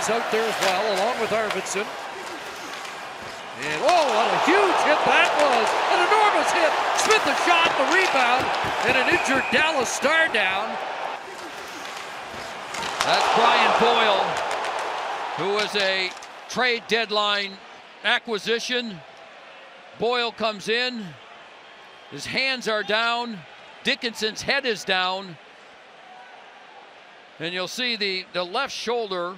is out there as well, along with Arvidsson. And oh, what a huge hit that was! An enormous hit. Smith a shot, the rebound, and an injured Dallas Star down. That's Brian Boyle, who was a trade deadline acquisition. Boyle comes in. His hands are down. Dickinson's head is down. And you'll see the, the left shoulder